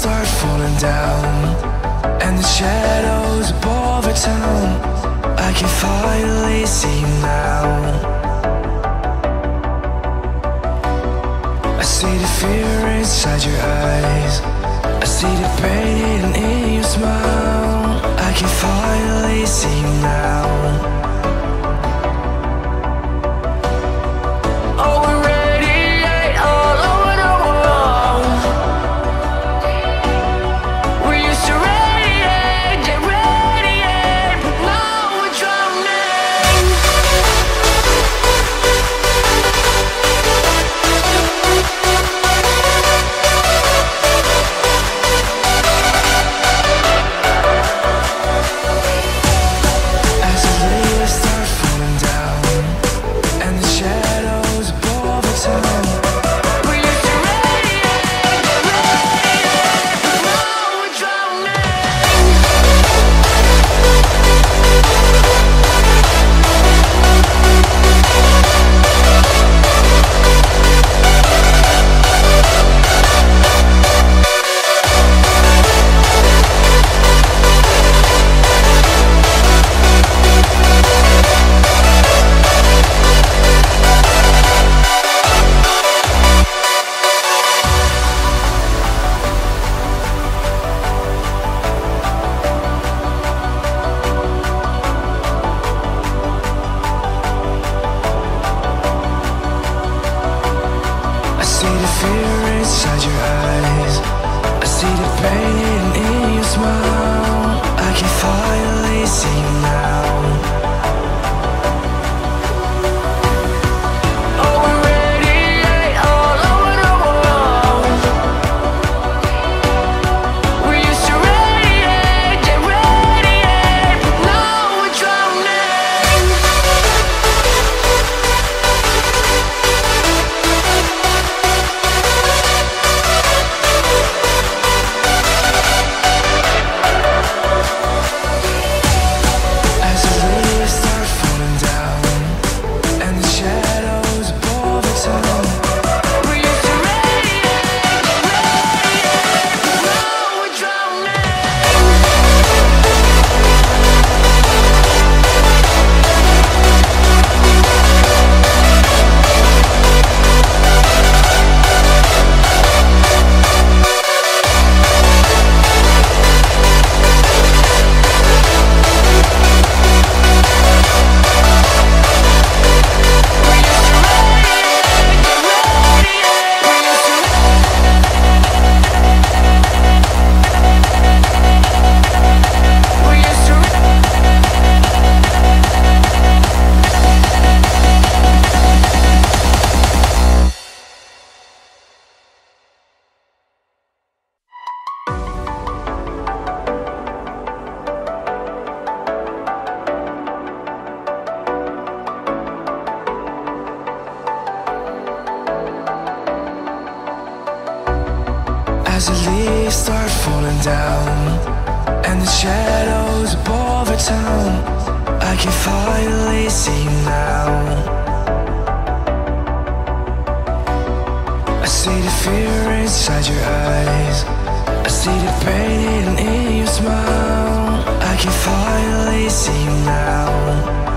Start falling down And the shadows above the town. I can finally see now. I see the fear inside your eyes. I see the pain in your smile. I can finally see now As the leaves start falling down And the shadows above the town I can finally see you now. I see the fear inside your eyes. I see the pain hidden in your smile. I can finally see you now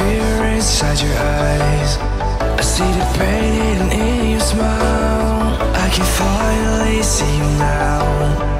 fear inside your eyes. I see the pain in your smile. I can finally see you now.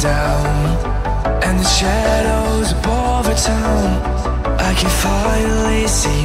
down And the shadows above the town I can finally see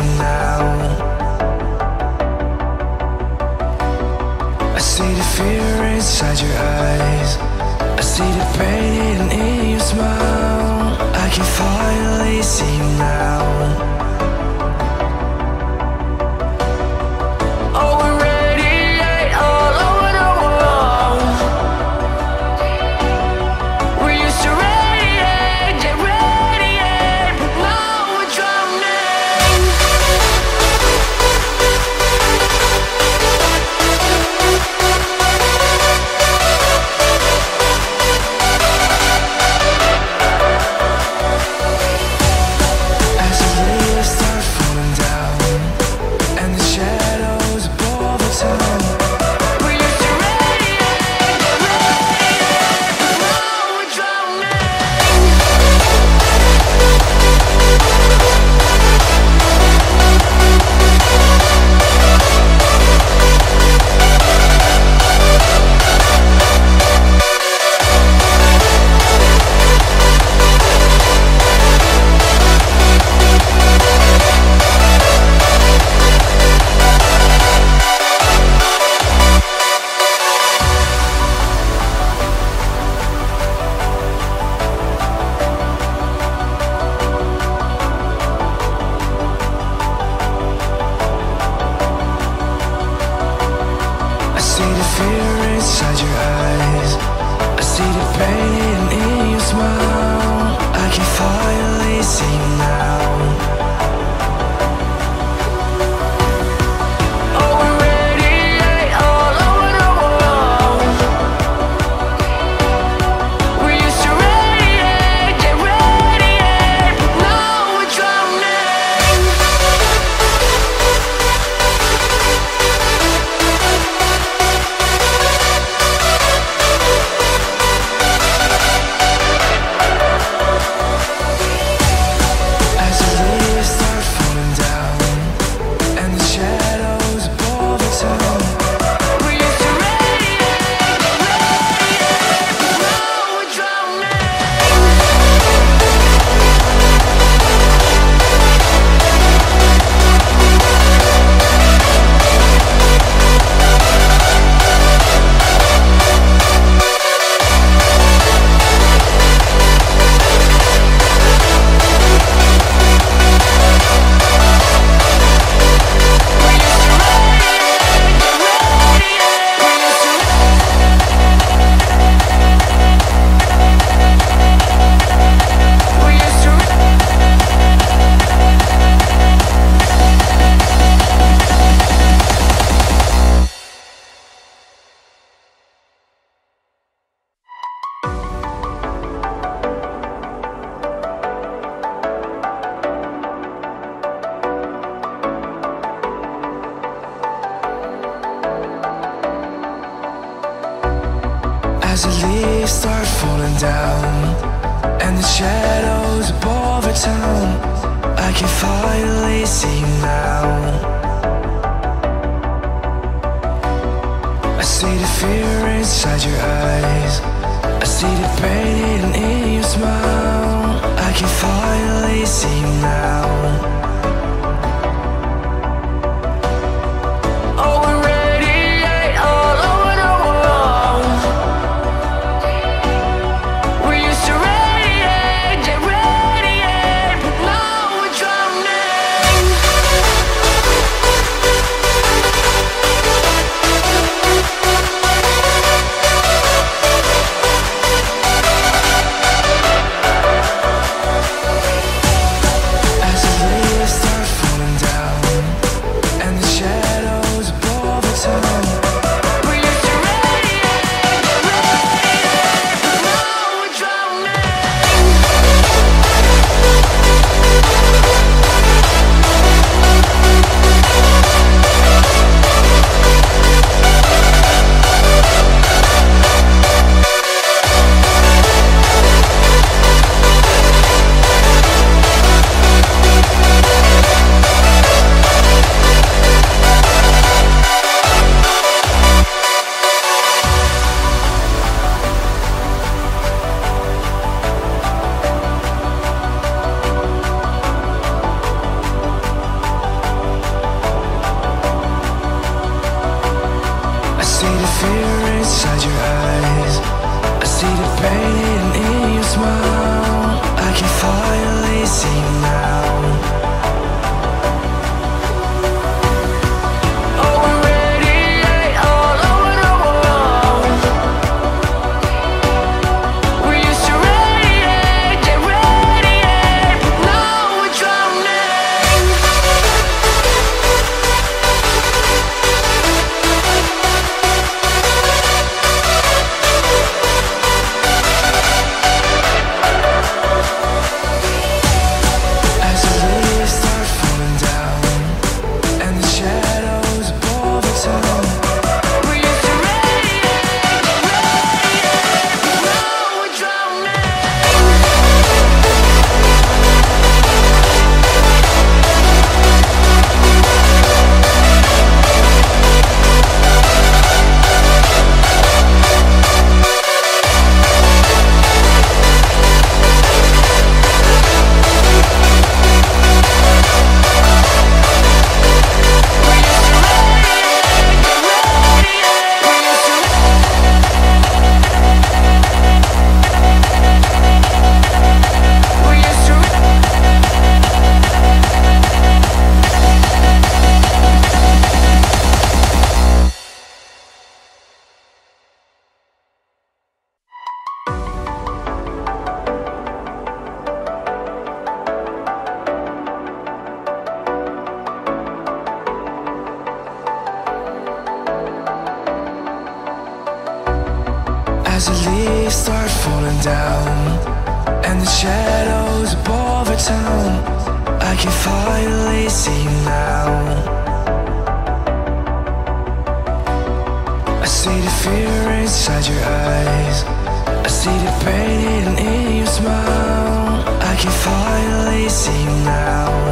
As the leaves start falling down And the shadows above the town I can finally see you now. I see the fear inside your eyes. I see the pain in your smile. I can finally see you now. inside your eyes. I see the pain in your smile. I can finally see you now.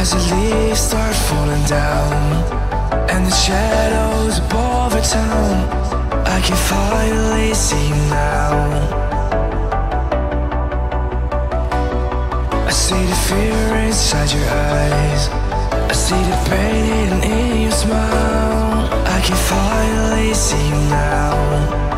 As the leaves start falling down And the shadows above our town I can finally see now. I see the fear inside your eyes. I see the pain hidden in your smile. I can finally see now.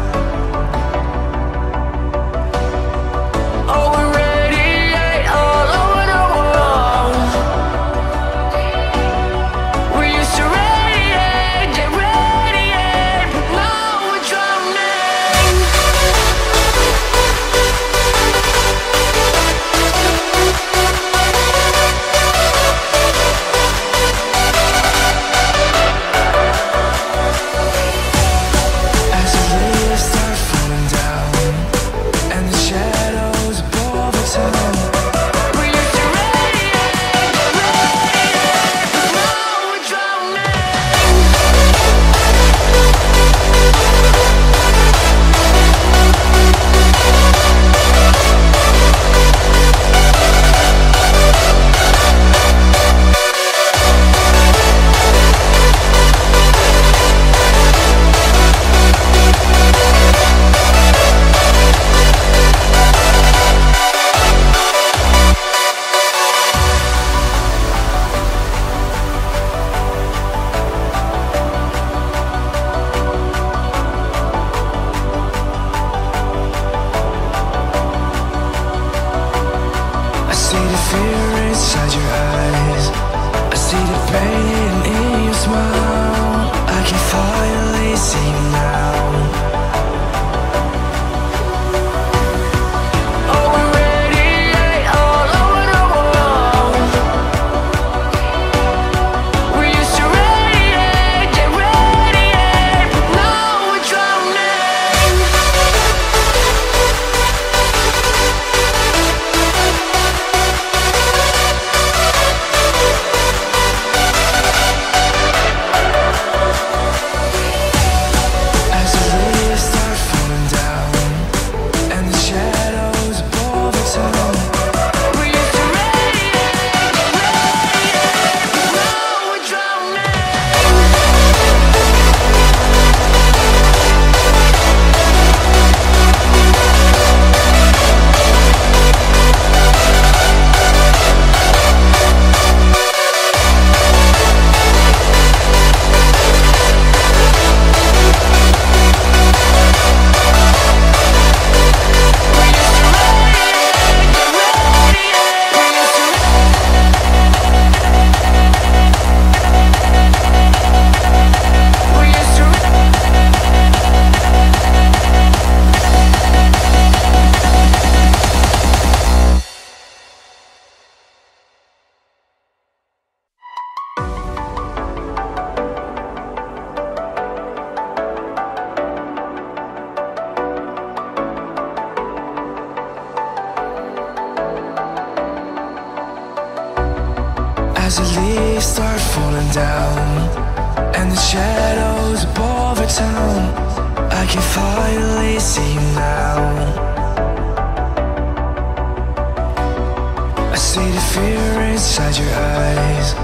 inside your eyes.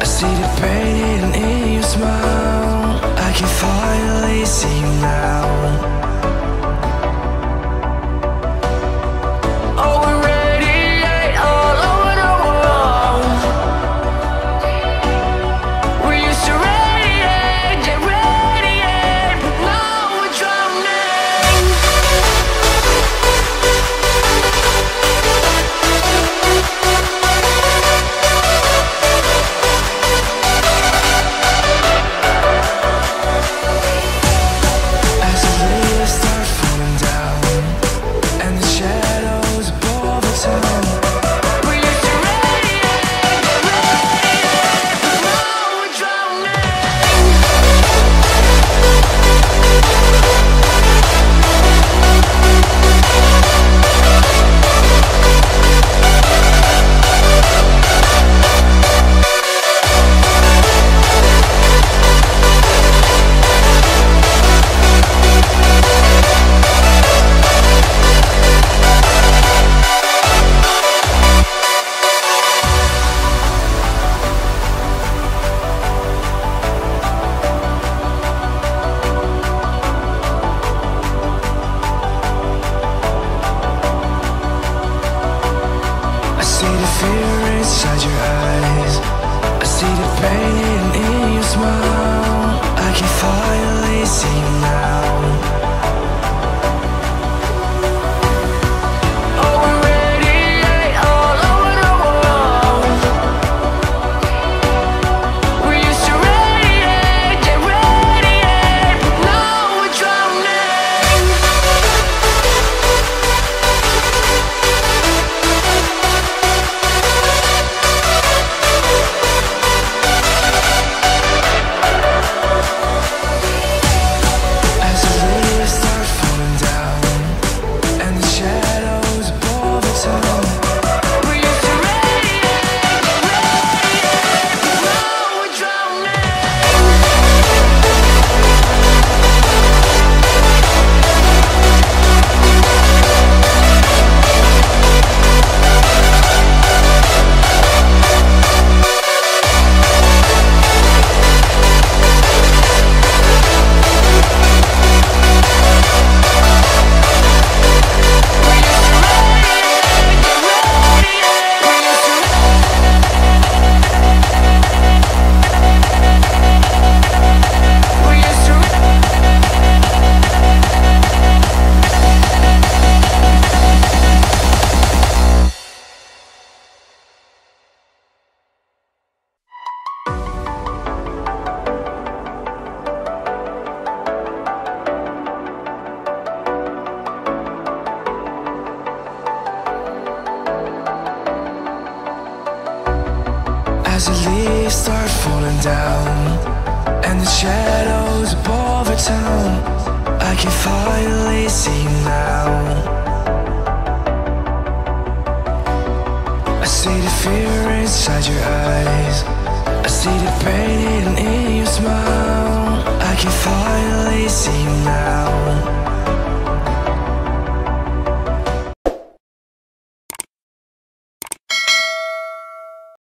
I see the pain in your smile. I can fall.